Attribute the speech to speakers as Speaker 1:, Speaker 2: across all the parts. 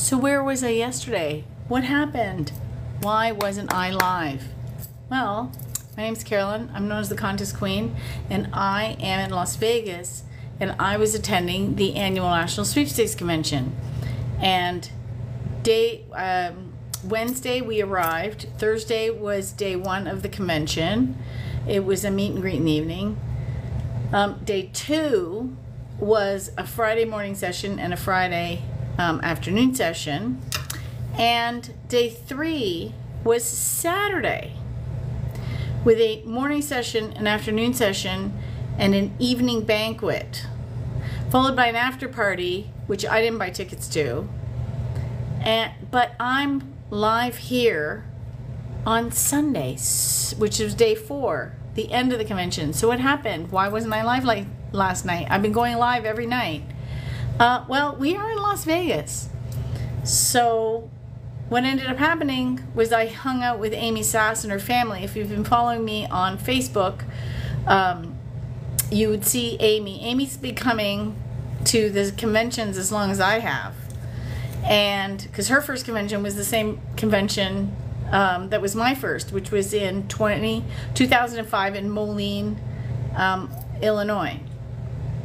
Speaker 1: So where was I yesterday? What happened? Why wasn't I live? Well, my name's Carolyn. I'm known as the Contest Queen, and I am in Las Vegas, and I was attending the annual National Sweepstakes Convention. And day um, Wednesday we arrived. Thursday was day one of the convention. It was a meet and greet in the evening. Um, day two was a Friday morning session and a Friday um, afternoon session. And day three was Saturday with a morning session, an afternoon session, and an evening banquet, followed by an after party, which I didn't buy tickets to. And but I'm live here on Sunday, which is day four, the end of the convention. So what happened? Why wasn't I live like last night? I've been going live every night. Uh, well, we are in Las Vegas. So what ended up happening was I hung out with Amy Sass and her family. If you've been following me on Facebook, um, you would see Amy. Amy's been coming to the conventions as long as I have. And because her first convention was the same convention um, that was my first, which was in 20, 2005 in Moline, um, Illinois.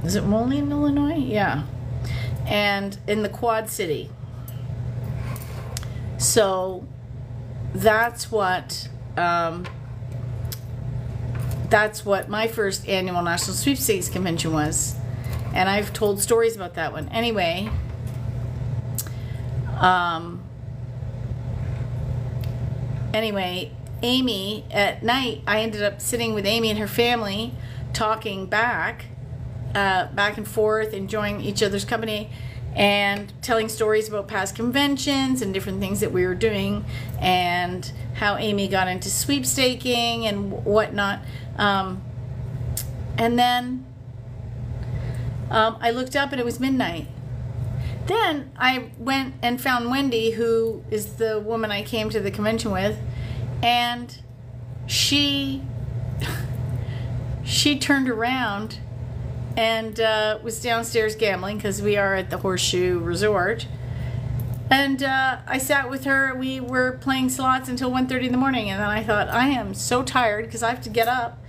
Speaker 1: Is it Moline, Illinois? Yeah and in the Quad City. So that's what um, that's what my first annual National Sweepstakes convention was, and I've told stories about that one. Anyway, um, anyway, Amy at night, I ended up sitting with Amy and her family, talking back uh, back and forth, enjoying each other's company, and telling stories about past conventions and different things that we were doing, and how Amy got into sweepstaking and whatnot. Um, and then um, I looked up and it was midnight. Then I went and found Wendy, who is the woman I came to the convention with, and she she turned around and uh, was downstairs gambling because we are at the Horseshoe Resort. And uh, I sat with her. We were playing slots until 1.30 in the morning. And then I thought, I am so tired because I have to get up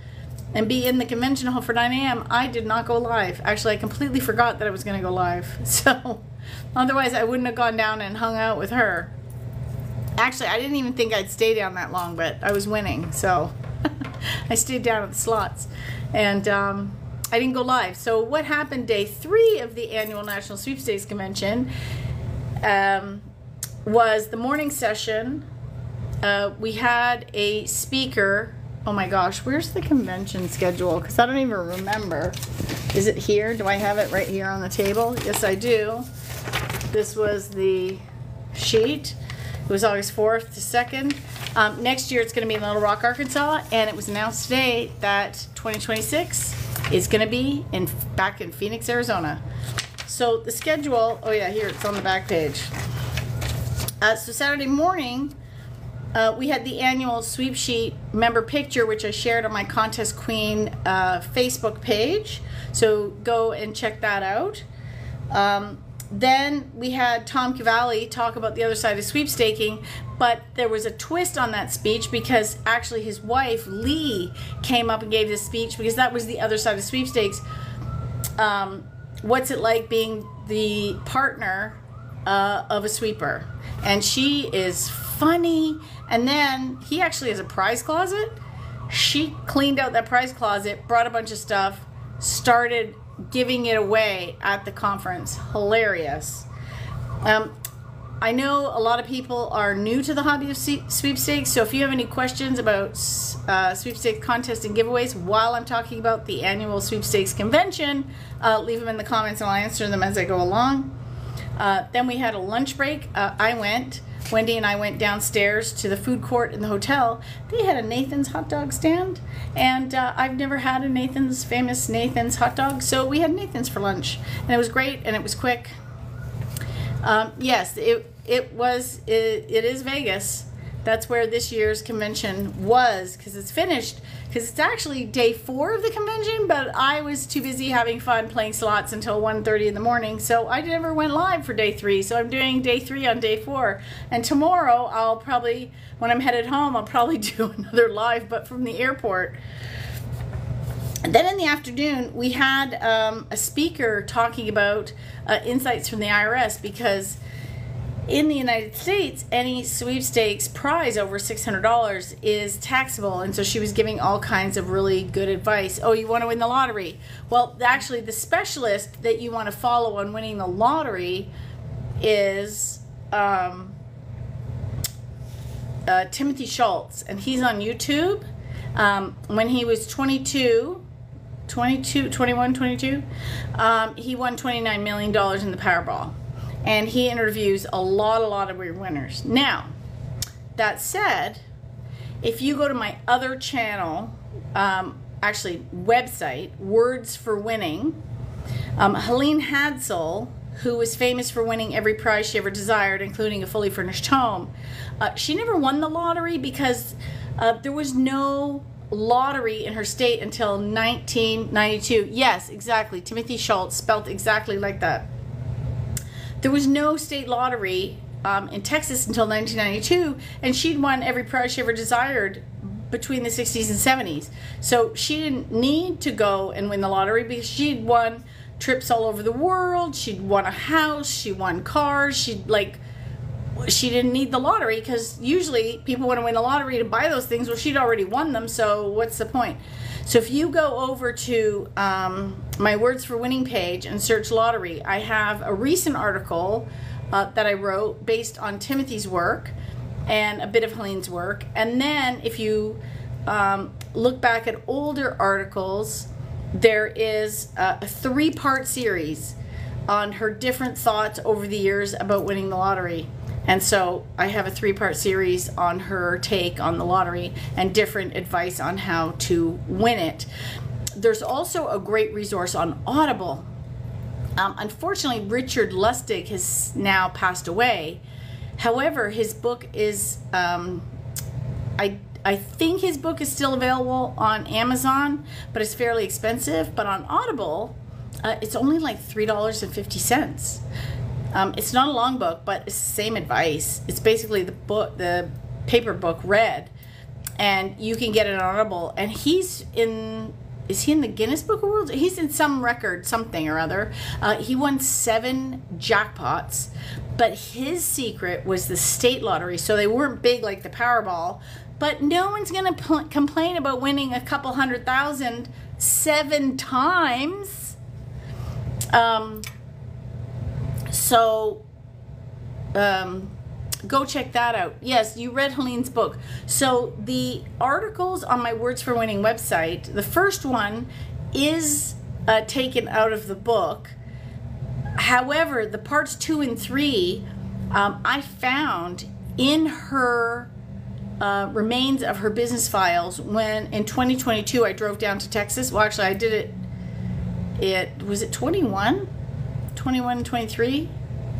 Speaker 1: and be in the convention hall for 9 a.m. I did not go live. Actually, I completely forgot that I was going to go live. So otherwise, I wouldn't have gone down and hung out with her. Actually, I didn't even think I'd stay down that long, but I was winning. So I stayed down at the slots. And... Um, I didn't go live. So what happened day three of the annual National Sweepstakes Convention um, was the morning session. Uh, we had a speaker. Oh my gosh, where's the convention schedule? Because I don't even remember. Is it here? Do I have it right here on the table? Yes, I do. This was the sheet. It was August 4th to 2nd. Um, next year it's going to be in Little Rock, Arkansas, and it was announced today that 2026 is going to be in back in Phoenix, Arizona. So the schedule, oh yeah, here it's on the back page. Uh, so Saturday morning, uh, we had the annual sweep sheet member picture, which I shared on my Contest Queen uh, Facebook page. So go and check that out. Um, then we had Tom Cavalli talk about the other side of sweepstaking, but there was a twist on that speech because actually his wife, Lee, came up and gave this speech because that was the other side of sweepstakes. Um, what's it like being the partner uh, of a sweeper? And she is funny. And then he actually has a prize closet. She cleaned out that prize closet, brought a bunch of stuff, started giving it away at the conference. Hilarious. Um, I know a lot of people are new to the hobby of sweepstakes, so if you have any questions about uh, sweepstakes contests and giveaways while I'm talking about the annual sweepstakes convention, uh, leave them in the comments and I'll answer them as I go along. Uh, then we had a lunch break. Uh, I went. Wendy and I went downstairs to the food court in the hotel. They had a Nathan's hot dog stand, and uh, I've never had a Nathan's famous Nathan's hot dog, so we had Nathan's for lunch, and it was great and it was quick. Um, yes, it it was it, it is Vegas. That's where this year's convention was because it's finished. Because it's actually day four of the convention, but I was too busy having fun playing slots until 1.30 in the morning, so I never went live for day three. So I'm doing day three on day four, and tomorrow I'll probably, when I'm headed home, I'll probably do another live, but from the airport. And then in the afternoon, we had um, a speaker talking about uh, insights from the IRS because in the United States, any sweepstakes prize over $600 is taxable. And so she was giving all kinds of really good advice. Oh, you want to win the lottery? Well, actually, the specialist that you want to follow on winning the lottery is um, uh, Timothy Schultz, and he's on YouTube. Um, when he was 22, 22, 21, 22, um, he won $29 million in the Powerball and he interviews a lot, a lot of weird winners. Now, that said, if you go to my other channel, um, actually website, Words for Winning, um, Helene Hadsell, who was famous for winning every prize she ever desired, including a fully furnished home, uh, she never won the lottery because uh, there was no lottery in her state until 1992. Yes, exactly. Timothy Schultz, spelt exactly like that. There was no state lottery um, in Texas until 1992, and she'd won every prize she ever desired between the 60s and 70s. So she didn't need to go and win the lottery because she'd won trips all over the world. She'd won a house. She won cars. She'd like, she didn't need the lottery because usually people want to win the lottery to buy those things. Well, she'd already won them. So what's the point? So if you go over to um, my Words for Winning page and search lottery, I have a recent article uh, that I wrote based on Timothy's work and a bit of Helene's work. And then if you um, look back at older articles, there is a, a three part series on her different thoughts over the years about winning the lottery. And so I have a three part series on her take on the lottery and different advice on how to win it. There's also a great resource on Audible. Um, unfortunately, Richard Lustig has now passed away. However, his book is, um, I, I think his book is still available on Amazon, but it's fairly expensive. But on Audible, uh, it's only like $3.50. Um, it's not a long book, but it's the same advice. It's basically the book, the paper book read, and you can get on Audible. And he's in. Is he in the Guinness Book of World? He's in some record, something or other. Uh, he won seven jackpots, but his secret was the state lottery. So they weren't big like the Powerball, but no one's going to pl- complain about winning a couple hundred thousand seven times. Um, so, um, go check that out. Yes, you read Helene's book. So, the articles on my Words for Winning website, the first one is uh, taken out of the book. However, the parts two and three, um, I found in her uh, remains of her business files when in 2022 I drove down to Texas. Well, actually, I did it. It was it 21 21 and 23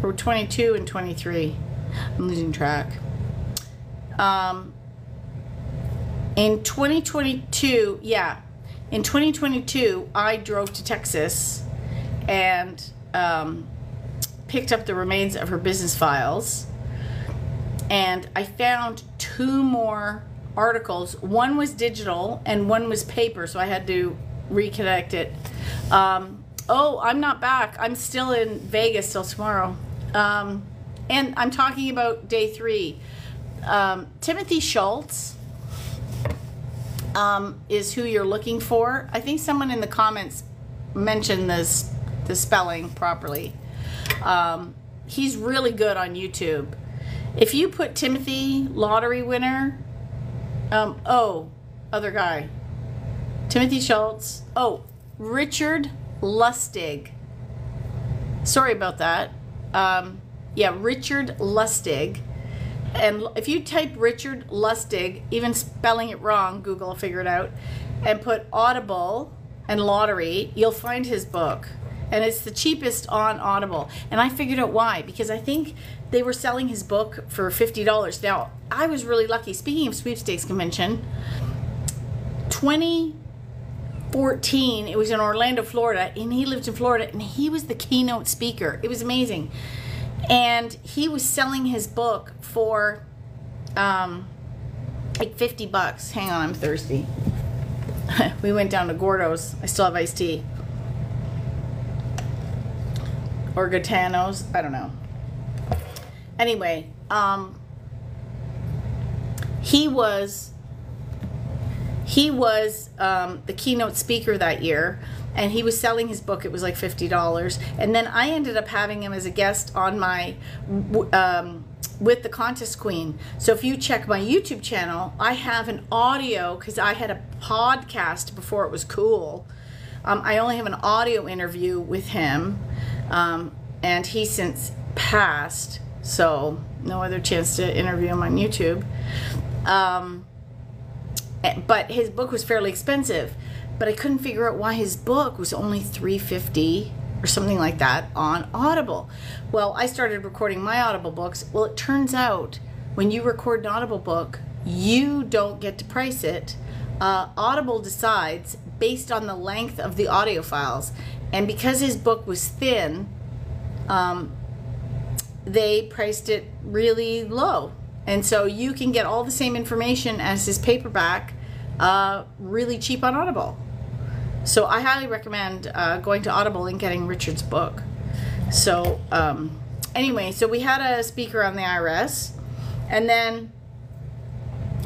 Speaker 1: or 22 and 23 i'm losing track. Um, in 2022 yeah in 2022 i drove to texas and um, picked up the remains of her business files. And i found two more articles. One was digital and one was paper so i had to reconnect it. Um, Oh, I'm not back. I'm still in Vegas till tomorrow. Um, and I'm talking about day three. Um, Timothy Schultz um, is who you're looking for. I think someone in the comments mentioned this the spelling properly. Um, he's really good on YouTube. If you put Timothy lottery winner, um, oh, other guy, Timothy Schultz. Oh, Richard Lustig. Sorry about that. Um, yeah, Richard Lustig. And if you type Richard Lustig, even spelling it wrong, Google will figure it out, and put Audible and lottery, you'll find his book. and it's the cheapest on Audible. And I figured out why because I think they were selling his book for fifty dollars. Now I was really lucky. Speaking of sweepstakes convention, twenty 14 it was in orlando florida and he lived in florida and he was the keynote speaker. It was amazing. And he was selling his book for um, like 50 bucks. Hang on i'm thirsty. We went down to gordo's. I still have iced tea. Or Gaetano's, i don't know. Anyway um, he was he was um, the keynote speaker that year and he was selling his book. It was like $50 and then i ended up having him as a guest on my um, with the contest queen. So if you check my youtube channel i have an audio because i had a podcast before it was cool. Um, i only have an audio interview with him um, and he since passed so no other chance to interview him on youtube. Um, but his book was fairly expensive. But i couldn't figure out why his book was only 350 or something like that on audible. Well i started recording my audible books. Well it turns out when you record an audible book you don't get to price it. Uh, audible decides based on the length of the audio files. And because his book was thin um, they priced it really low and so you can get all the same information as his paperback uh, really cheap on Audible. So I highly recommend uh, going to Audible and getting Richard's book. So um, anyway, so we had a speaker on the IRS, and then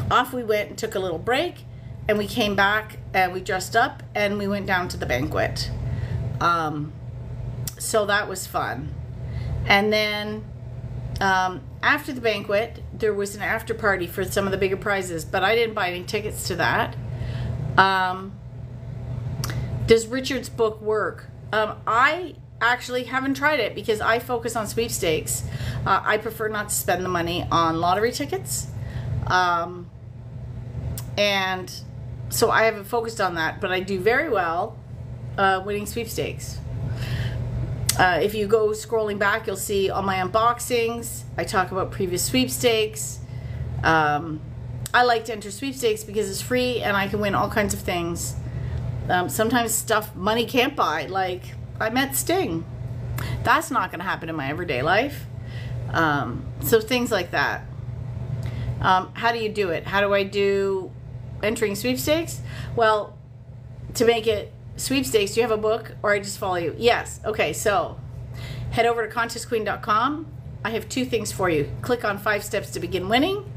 Speaker 1: off we went and took a little break, and we came back and we dressed up and we went down to the banquet. Um, so that was fun. And then um, after the banquet, there was an after party for some of the bigger prizes, but I didn't buy any tickets to that. Um, does Richard's book work? Um, I actually haven't tried it because I focus on sweepstakes. Uh, I prefer not to spend the money on lottery tickets. Um, and so I haven't focused on that, but I do very well uh, winning sweepstakes. Uh, if you go scrolling back, you'll see all my unboxings. I talk about previous sweepstakes. Um, I like to enter sweepstakes because it's free and I can win all kinds of things. Um, sometimes stuff money can't buy, like I met Sting. That's not going to happen in my everyday life. Um, so things like that. Um, how do you do it? How do I do entering sweepstakes? Well, to make it sweepstakes, do you have a book or I just follow you? Yes. Okay, so head over to contestqueen.com. I have two things for you. Click on five steps to begin winning,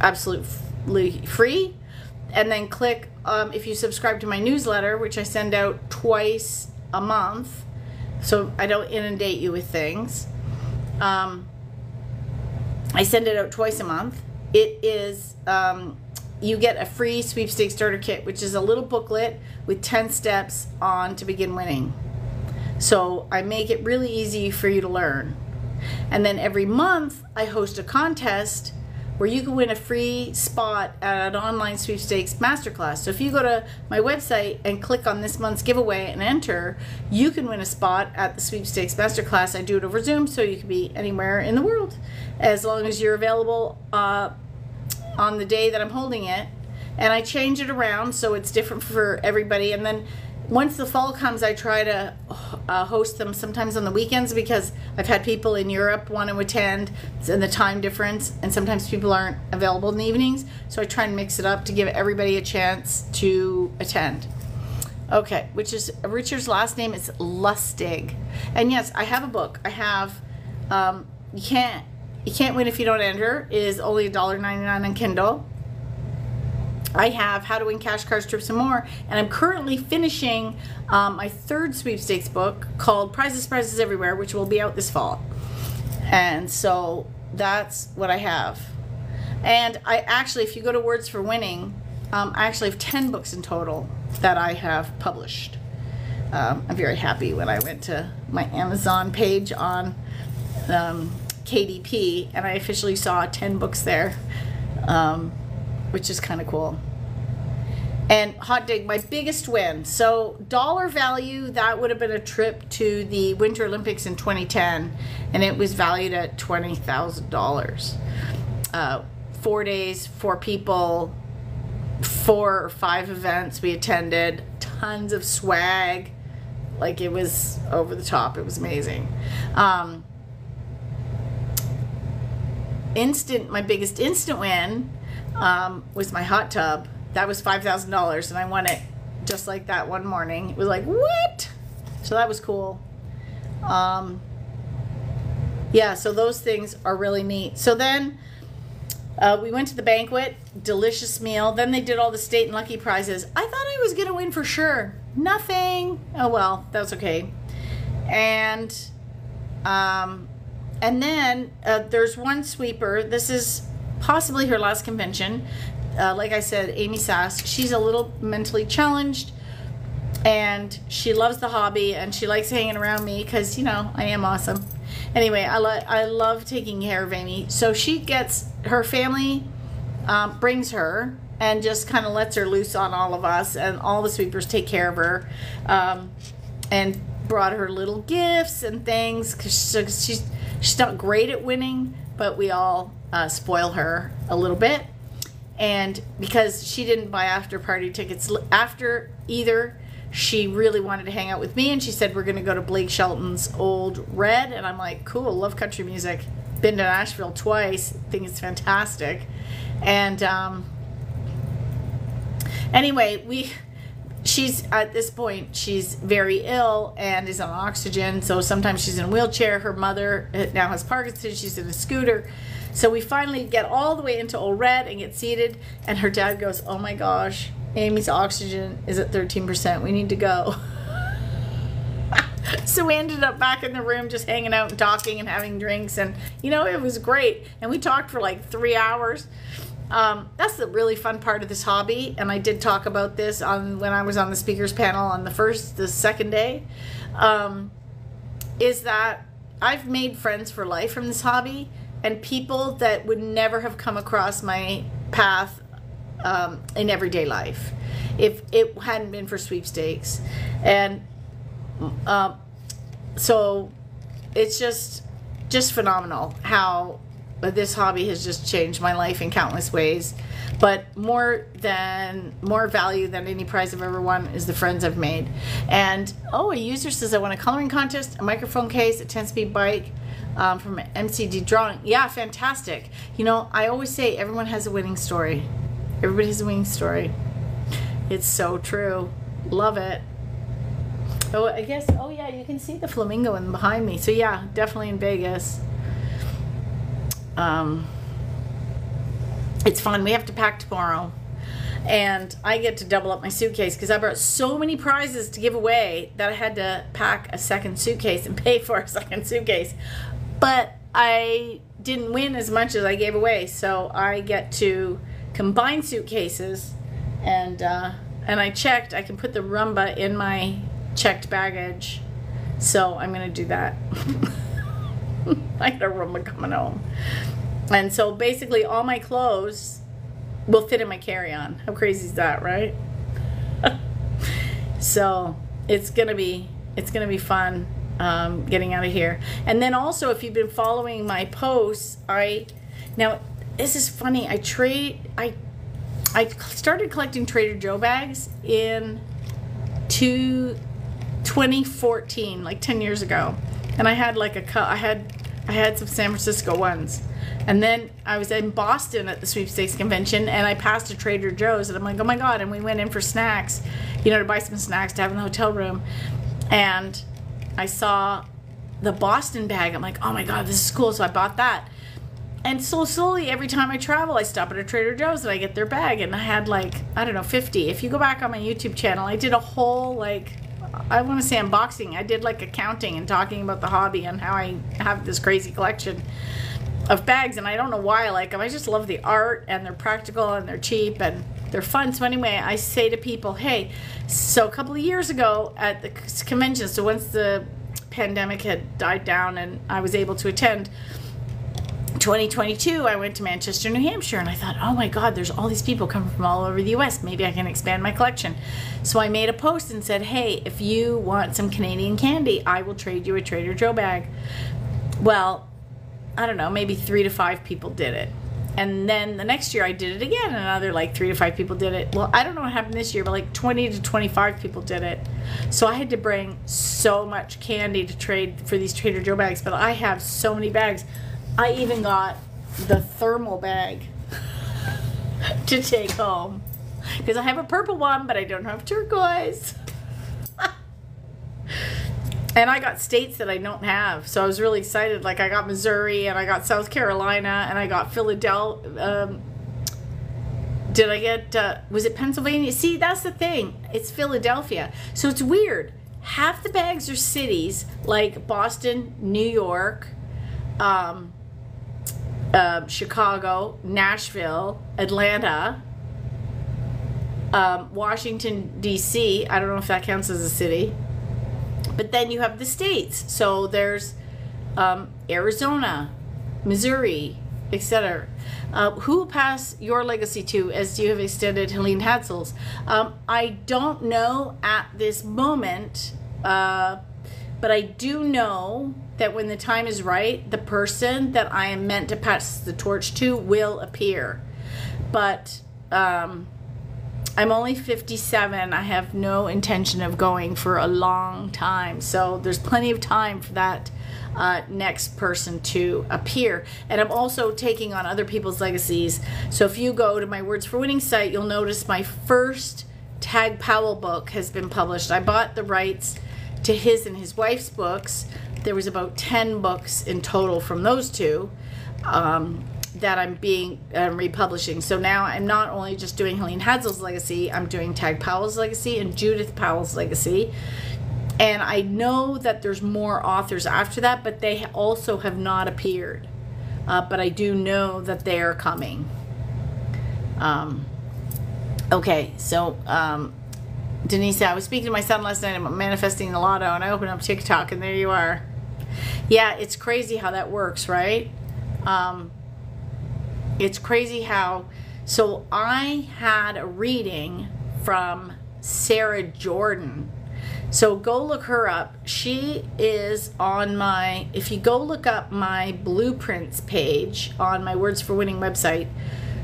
Speaker 1: absolutely free. And then click um, if you subscribe to my newsletter, which I send out twice a month, so I don't inundate you with things. Um, I send it out twice a month. It is um, you get a free sweepstakes starter kit, which is a little booklet with 10 steps on to begin winning. So I make it really easy for you to learn. And then every month, I host a contest where you can win a free spot at an online sweepstakes masterclass. So if you go to my website and click on this month's giveaway and enter, you can win a spot at the sweepstakes masterclass. I do it over Zoom, so you can be anywhere in the world as long as you're available uh, on the day that I'm holding it and I change it around so it's different for everybody and then once the fall comes I try to uh, host them sometimes on the weekends because I've had people in Europe want to attend and the time difference and sometimes people aren't available in the evenings so I try and mix it up to give everybody a chance to attend. Okay which is Richard's last name is Lustig. And yes I have a book. I have um, you can't you can't win if you don't enter is only $1.99 on Kindle. I have How to Win Cash Cars, Trips, and More, and I'm currently finishing um, my third sweepstakes book called Prizes, Prizes Everywhere, which will be out this fall. And so that's what I have. And I actually, if you go to Words for Winning, um, I actually have 10 books in total that I have published. Um, I'm very happy when I went to my Amazon page on um, KDP, and I officially saw 10 books there, um, which is kind of cool. And hot dig, my biggest win. So, dollar value, that would have been a trip to the Winter Olympics in 2010, and it was valued at $20,000. Uh, four days, four people, four or five events we attended, tons of swag. Like it was over the top. It was amazing. Um, instant, my biggest instant win um, was my hot tub. That was five thousand dollars, and I won it just like that one morning. It was like what? So that was cool. Um, yeah, so those things are really neat. So then uh, we went to the banquet, delicious meal. Then they did all the state and lucky prizes. I thought I was gonna win for sure. Nothing. Oh well, that's okay. And um, and then uh, there's one sweeper. This is possibly her last convention. Uh, like I said, Amy Sass. She's a little mentally challenged, and she loves the hobby, and she likes hanging around me because you know I am awesome. Anyway, I love I love taking care of Amy. So she gets her family um, brings her and just kind of lets her loose on all of us, and all the sweepers take care of her, um, and brought her little gifts and things because she's she's not great at winning, but we all uh, spoil her a little bit, and because she didn't buy after party tickets after either. She really wanted to hang out with me, and she said we're going to go to Blake Shelton's Old Red, and I'm like, cool, love country music been to Nashville twice. think it's fantastic. And um, anyway, we she's at this point she's very ill and is on oxygen. So sometimes she's in a wheelchair. Her mother uh, now has Parkinson's. She's in a scooter. So we finally get all the way into Old Red and get seated. And her dad goes, "Oh my gosh, Amy's oxygen is at 13%. We need to go." so we ended up back in the room just hanging out and talking and having drinks and you know it was great and we talked for like three hours um, that's the really fun part of this hobby and i did talk about this on when i was on the speakers panel on the first the second day um, is that i've made friends for life from this hobby and people that would never have come across my path um, in everyday life if it hadn't been for sweepstakes. And um, so it's just just phenomenal how this hobby has just changed my life in countless ways. But more than more value than any prize i've ever won is the friends i've made. And oh a user says i won a coloring contest a microphone case a 10 speed bike um, from mcd drawing. Yeah fantastic. You know i always say everyone has a winning story. Everybody has a winning story. It's so true. Love it. Oh, I guess. Oh, yeah, you can see the flamingo in behind me. So yeah, definitely in Vegas. Um, it's fun. We have to pack tomorrow, and I get to double up my suitcase because I brought so many prizes to give away that I had to pack a second suitcase and pay for a second suitcase. But I didn't win as much as I gave away, so I get to combine suitcases, and uh, and I checked. I can put the Roomba in my checked baggage. So I'm going to do that. I got a room coming home. And so basically all my clothes will fit in my carry-on. How crazy is that, right? so it's to be it's to be fun um, getting out of here. And then also if you've been following my posts, I now this is funny. I trade I I started collecting Trader Joe bags in two 2014, like 10 years ago, and I had like a I had I had some San Francisco ones. And then I was in Boston at the sweepstakes convention and I passed a Trader Joe's and I'm like, oh my God. And we went in for snacks, you know, to buy some snacks to have in the hotel room. And I saw the Boston bag. I'm like, oh my God, this is cool. So I bought that. And so slowly, every time I travel, I stop at a Trader Joe's and I get their bag. And I had like, I don't know, 50. If you go back on my YouTube channel, I did a whole like I want to say unboxing. I did like accounting and talking about the hobby and how I have this crazy collection of bags and I don't know why I like them. I just love the art and they're practical and they're cheap and they're fun. So anyway, I say to people, hey, so a couple of years ago at the convention, so once the pandemic had died down and I was able to attend, 2022, I went to Manchester, New Hampshire, and I thought, oh my God, there's all these people coming from all over the US. Maybe I can expand my collection. So I made a post and said, hey, if you want some Canadian candy, I will trade you a Trader Joe bag. Well, I don't know, maybe three to five people did it. And then the next year I did it again, and another like three to five people did it. Well, I don't know what happened this year, but like 20 to 25 people did it. So I had to bring so much candy to trade for these Trader Joe bags, but I have so many bags. I even got the thermal bag to take home because I have a purple one, but I don't have turquoise. and I got states that I don't have, so I was really excited. Like I got Missouri, and I got South Carolina, and I got Philadelphia. Um, did I get? Uh, was it Pennsylvania? See, that's the thing. It's Philadelphia, so it's weird. Half the bags are cities like Boston, New York. Um, uh, Chicago, Nashville, Atlanta, um, Washington, D.C. I don't know if that counts as a city. But then you have the states. So there's um, Arizona, Missouri, etc. Uh, who pass your legacy to as you have extended Helene Hadsell's? Um, I don't know at this moment, uh, but I do know that when the time is right, the person that I am meant to pass the torch to will appear. But um, I'm only 57. I have no intention of going for a long time. So there's plenty of time for that uh, next person to appear. And I'm also taking on other people's legacies. So if you go to my Words for Winning site, you'll notice my first Tag Powell book has been published. I bought the rights to his and his wife's books there was about 10 books in total from those two um, that I'm being um, republishing. So now I'm not only just doing Helene Hadsell's legacy, I'm doing Tag Powell's legacy and Judith Powell's legacy. And I know that there's more authors after that, but they also have not appeared. Uh, but I do know that they are coming. Um, okay, so um, Denise, I was speaking to my son last night about manifesting the lotto, and I opened up TikTok, and there you are. Yeah, it's crazy how that works, right? Um, it's crazy how. So I had a reading from Sarah Jordan. So go look her up. She is on my, if you go look up my blueprints page on my Words for Winning website,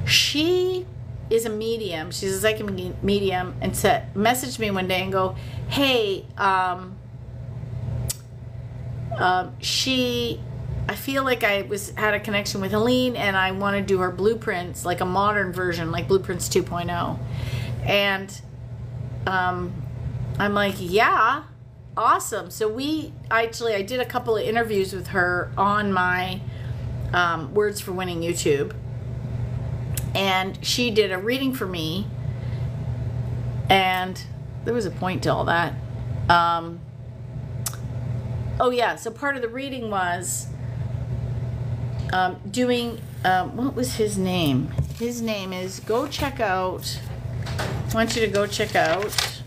Speaker 1: she is a medium. She's a psychic medium and said, messaged me one day and go, hey, um, um, she I feel like I was had a connection with Helene and I want to do her blueprints like a modern version like blueprints 2.0 and um, I'm like yeah awesome. So we actually I did a couple of interviews with her on my um, words for winning YouTube and she did a reading for me. And there was a point to all that. Um, oh yeah so part of the reading was um, doing um, what was his name? His name is go check out. I want you to go check out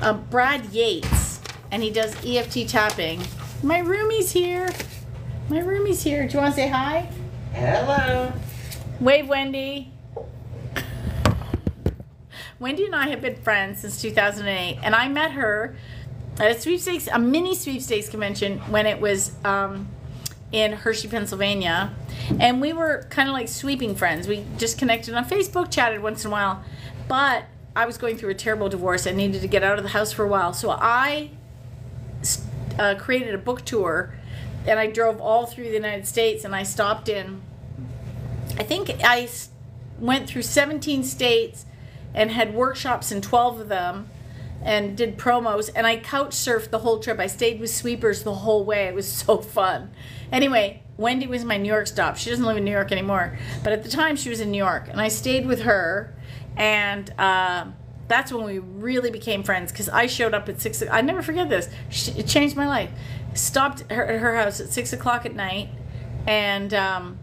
Speaker 1: um, Brad Yates. And he does EFT tapping. My roomie's here. My roomie's here. Do you want to say hi?
Speaker 2: Hello.
Speaker 1: Wave Wendy Wendy and I have been friends since 2008 and I met her at a sweepstakes, a mini sweepstakes convention when it was um, in Hershey, Pennsylvania. And we were kind of like sweeping friends. We just connected on Facebook, chatted once in a while. But I was going through a terrible divorce. I needed to get out of the house for a while. So I uh, created a book tour and I drove all through the United States and I stopped in, I think I went through 17 states and had workshops in 12 of them and did promos and I couch surfed the whole trip. I stayed with sweepers the whole way. It was so fun. Anyway, Wendy was my New York stop. She doesn't live in New York anymore, but at the time she was in New York and I stayed with her and uh, that's when we really became friends because I showed up at six. I never forget this. It changed my life. Stopped her, at her house at six o'clock at night and um,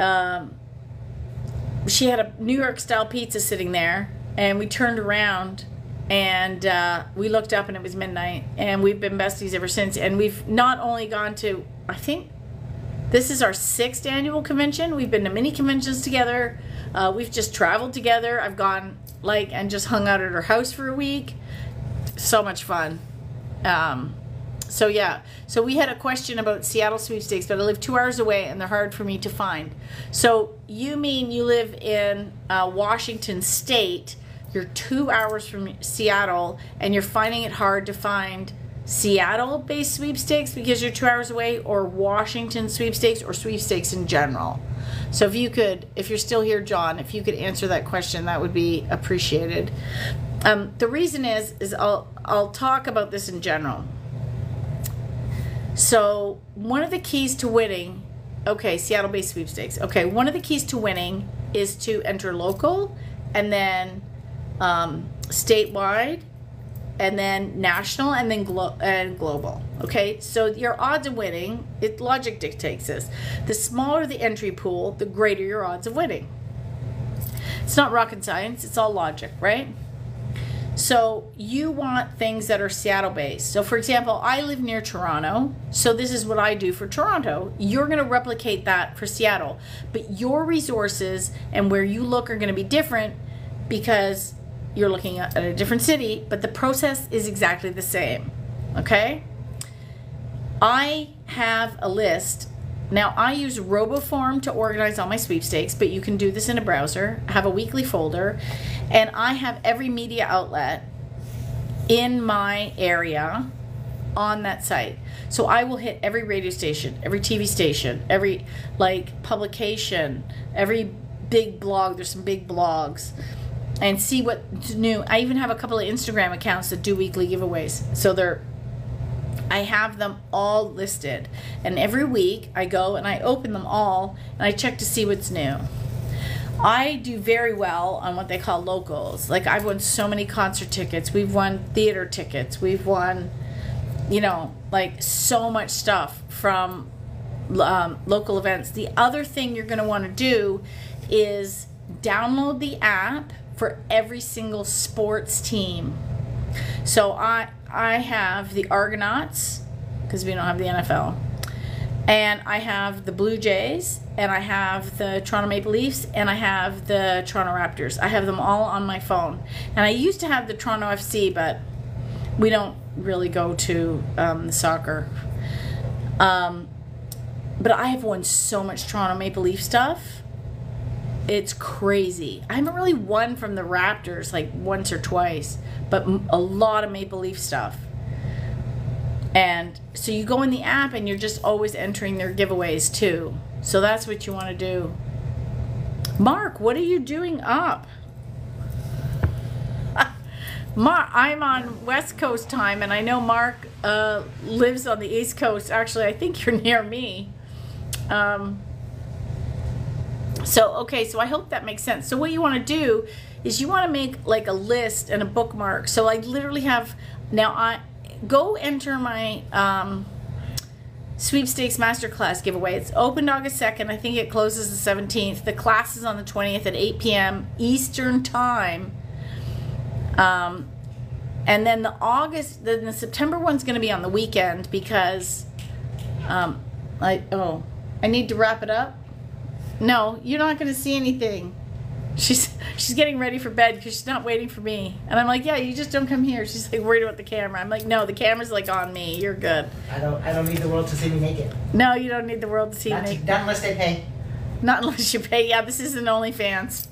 Speaker 1: um, she had a New York style pizza sitting there and we turned around and uh, we looked up and it was midnight and we've been besties ever since and we've not only gone to i think This is our sixth annual convention. We've been to many conventions together. Uh, we've just traveled together. I've gone like and just hung out at her house for a week. So much fun. Um, so yeah, so we had a question about Seattle sweepstakes, but I live two hours away and they're hard for me to find. So you mean you live in uh, Washington State? You're two hours from Seattle, and you're finding it hard to find Seattle-based sweepstakes because you're two hours away, or Washington sweepstakes, or sweepstakes in general. So if you could, if you're still here, John, if you could answer that question, that would be appreciated. Um, the reason is, is I'll I'll talk about this in general. So one of the keys to winning, okay, Seattle-based sweepstakes. Okay, one of the keys to winning is to enter local, and then um, statewide, and then national, and then glo- and global. Okay, so your odds of winning, it logic dictates this. The smaller the entry pool, the greater your odds of winning. It's not rocket science; it's all logic, right? So you want things that are Seattle based. So for example, I live near Toronto, so this is what I do for Toronto. You're going to replicate that for Seattle, but your resources and where you look are going to be different because you're looking at a different city, but the process is exactly the same. Okay? I have a list. Now, I use RoboForm to organize all my sweepstakes, but you can do this in a browser. I have a weekly folder, and I have every media outlet in my area on that site. So I will hit every radio station, every TV station, every like publication, every big blog. There's some big blogs and see what's new. I even have a couple of Instagram accounts that do weekly giveaways. So they're I have them all listed. And every week I go and I open them all and I check to see what's new. I do very well on what they call locals. Like I've won so many concert tickets. We've won theater tickets. We've won, you know, like so much stuff from um, local events. The other thing you're going to want to do is download the app for every single sports team. So I I have the Argonauts because we don't have the NFL. And I have the Blue Jays, and I have the Toronto Maple Leafs, and I have the Toronto Raptors. I have them all on my phone. And I used to have the Toronto FC, but we don't really go to um, the soccer. Um, but I have won so much Toronto Maple Leaf stuff. It's crazy. I haven't really won from the Raptors like once or twice, but a lot of Maple Leaf stuff. And so you go in the app and you're just always entering their giveaways too. So that's what you want to do. Mark, what are you doing up? Mark, I'm on West Coast time, and I know Mark uh, lives on the East Coast. Actually, I think you're near me. Um, so, okay, so I hope that makes sense. So, what you want to do is you want to make like a list and a bookmark. So, I literally have now, I go enter my um, sweepstakes masterclass giveaway. It's opened August 2nd. I think it closes the 17th. The class is on the 20th at 8 p.m. Eastern Time. Um, and then the August, then the September one's going to be on the weekend because um, I, oh, I need to wrap it up. No, you're not going to see anything. She's she's getting ready for bed because she's not waiting for me. And I'm like, yeah, you just don't come here. She's like worried about the camera. I'm like, no, the camera's like on me. You're good.
Speaker 2: I don't. I don't need the world to see me naked.
Speaker 1: No, you don't need the world to see
Speaker 2: Not,
Speaker 1: me.
Speaker 2: to, not unless they pay.
Speaker 1: Not unless you pay. Yeah, this isn't OnlyFans.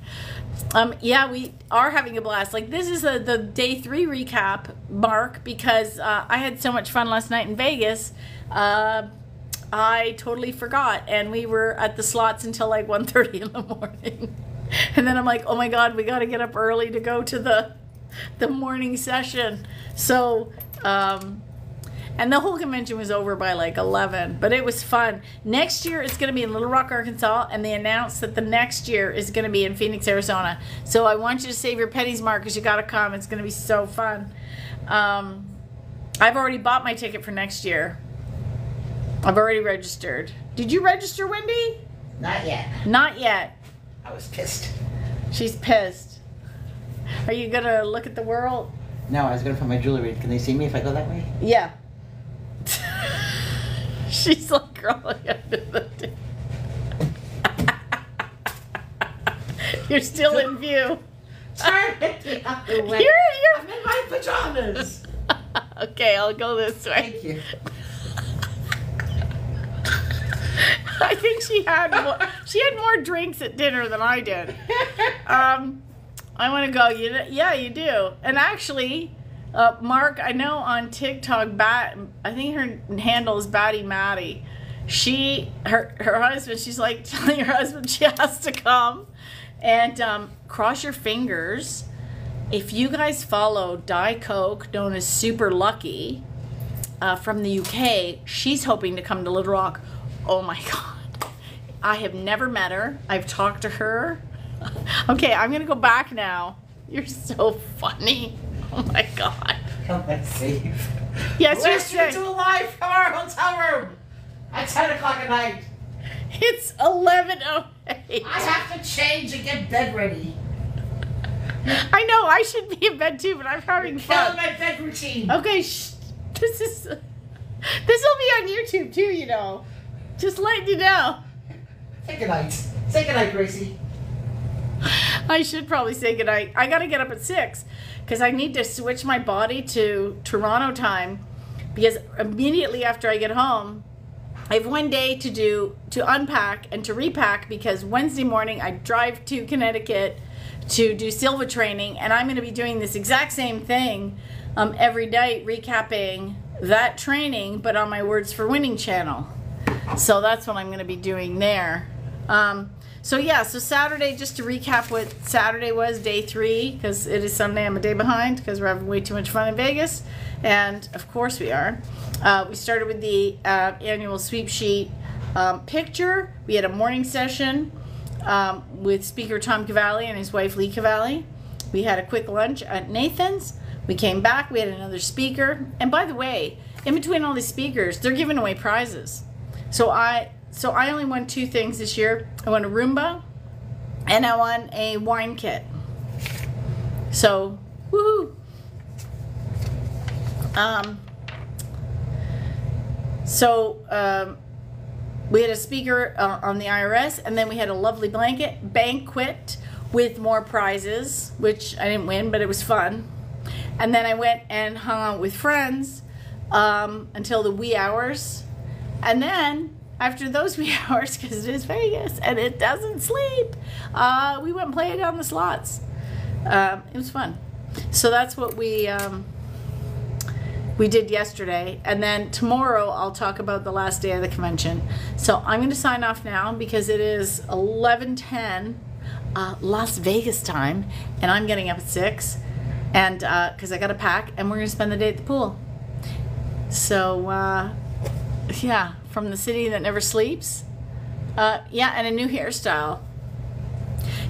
Speaker 1: um, yeah, we are having a blast. Like this is a, the day three recap, Mark, because uh, I had so much fun last night in Vegas. Uh, I totally forgot, and we were at the slots until like 1.30 in the morning. and then I'm like, oh my god, we got to get up early to go to the the morning session. So, um, and the whole convention was over by like 11, but it was fun. Next year it's going to be in Little Rock, Arkansas, and they announced that the next year is going to be in Phoenix, Arizona. So I want you to save your pennies, Mark, because you got to come. It's going to be so fun. Um, I've already bought my ticket for next year. I've already registered. Did you register, Wendy?
Speaker 2: Not yet.
Speaker 1: Not yet.
Speaker 2: I was pissed.
Speaker 1: She's pissed. Are you gonna look at the world?
Speaker 2: No, I was gonna put my jewelry. Can they see me if I go that way?
Speaker 1: Yeah. She's like crawling under the table. You're still in view.
Speaker 2: Turn it the other way.
Speaker 1: You're, you're...
Speaker 2: I'm in my pajamas.
Speaker 1: okay, I'll go this way.
Speaker 2: Thank you.
Speaker 1: I think she had more, she had more drinks at dinner than I did. Um, I want to go. You yeah, you do. And actually, uh, Mark, I know on TikTok, Bat, I think her handle is Batty Maddie. She, her, her husband, she's like telling her husband she has to come, and um, cross your fingers. If you guys follow Die Coke, known as Super Lucky, uh, from the UK, she's hoping to come to Little Rock. Oh my God. I have never met her. I've talked to her. okay, I'm going to go back now. You're so funny. Oh my God.
Speaker 2: Come and save.
Speaker 1: Yes, you're
Speaker 2: to alive from our hotel room at 10 o'clock at night.
Speaker 1: it's 11.08.
Speaker 2: I have to change and get bed ready.
Speaker 1: I know, I should be in bed too, but I'm having
Speaker 2: Killing
Speaker 1: fun.
Speaker 2: my bed routine.
Speaker 1: Okay, shh. This is. This will be on YouTube too, you know. Just letting you know.
Speaker 2: Say goodnight. Say goodnight, Gracie.
Speaker 1: I should probably say goodnight. I gotta get up at six because I need to switch my body to Toronto time because immediately after I get home, I have one day to do to unpack and to repack because Wednesday morning I drive to Connecticut to do Silva training and I'm going to be doing this exact same thing um, every night, recapping that training, but on my Words for Winning channel. So that's what I'm going to be doing there. Um, so yeah, so Saturday, just to recap what Saturday was, day three, because it is Sunday, I'm a day behind because we're having way too much fun in Vegas, and of course we are. Uh, we started with the uh, annual sweep sheet um, picture. We had a morning session um, with Speaker Tom Cavalli and his wife Lee Cavalli. We had a quick lunch at Nathan's. We came back. We had another speaker. And by the way, in between all these speakers, they're giving away prizes. So I so I only won two things this year. I won a Roomba, and I won a wine kit. So woohoo! Um. So um, we had a speaker uh, on the IRS, and then we had a lovely blanket banquet with more prizes, which I didn't win, but it was fun. And then I went and hung out with friends um, until the wee hours. And then after those wee hours, because it is Vegas and it doesn't sleep, uh, we went played on the slots. Um, it was fun. So that's what we um, we did yesterday, and then tomorrow I'll talk about the last day of the convention. So I'm going to sign off now because it is 11:10 uh, Las Vegas time, and I'm getting up at six, and because I got to pack, and we're going to spend the day at the pool. So uh, yeah, from the city that never sleeps. Uh, yeah, and a new hairstyle.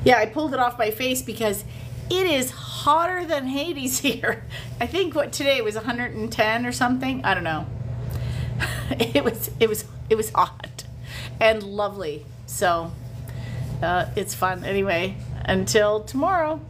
Speaker 1: Yeah, I pulled it off my face because it is hotter than Hades here. I think what today was 110 or something. I don't know. It was it was it was hot and lovely. So uh, it's fun anyway. Until tomorrow.